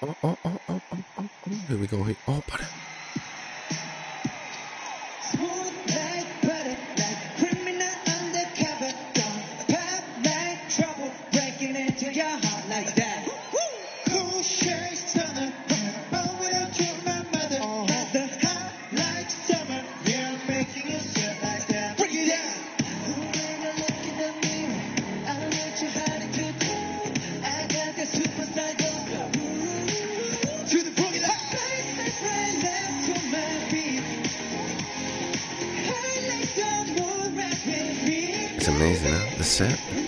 Oh, oh, oh, oh, oh, oh, oh. Here we go. Here. Oh, para. Amazing, huh? The set.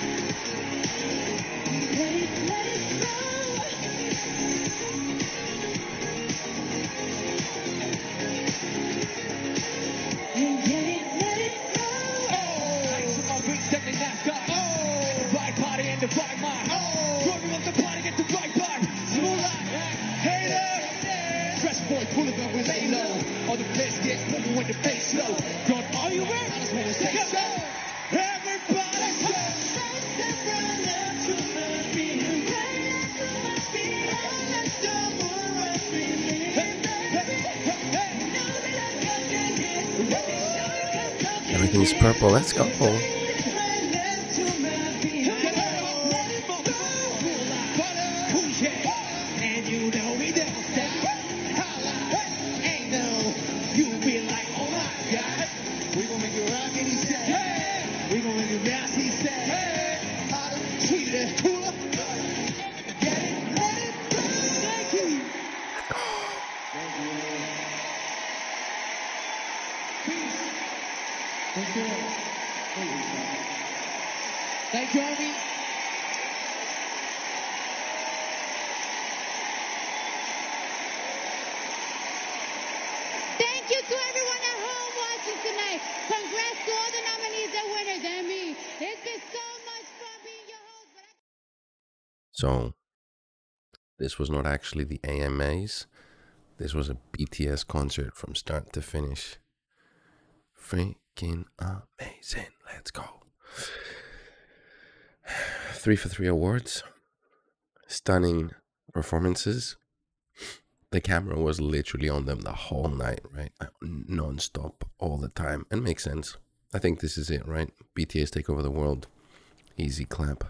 Oh! and the right mind. Oh, rolling up the body, get the right vibe. Smooth uh, like hater. Fresh boy pulling up with lay low. All the place gets moving when the bass slow. God, are you ready? I just wanna say so. Everybody say. Everything's purple. Let's go. Thank you. Thank you, homie. Thank you to everyone at home watching tonight. Congrats to all the nominees and winners and me. It's been so much fun being your host. But I- So, this was not actually the AMAs. This was a BTS concert from start to finish. Amazing. Let's go. Three for three awards. Stunning performances. The camera was literally on them the whole night, right? Uh, non stop, all the time. And makes sense. I think this is it, right? BTS take over the world. Easy clap.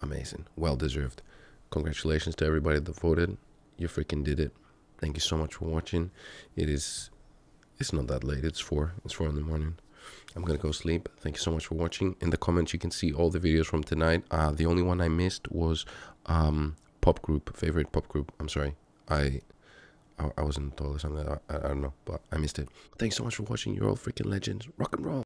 Amazing. Well deserved. Congratulations to everybody that voted. You freaking did it. Thank you so much for watching. It is it's not that late. It's four. It's four in the morning. I'm gonna go sleep. Thank you so much for watching. In the comments you can see all the videos from tonight. Uh the only one I missed was um pop group, favorite pop group. I'm sorry. I I, I wasn't told or something. I, I, I don't know, but I missed it. Thanks so much for watching. You're all freaking legends. Rock and roll.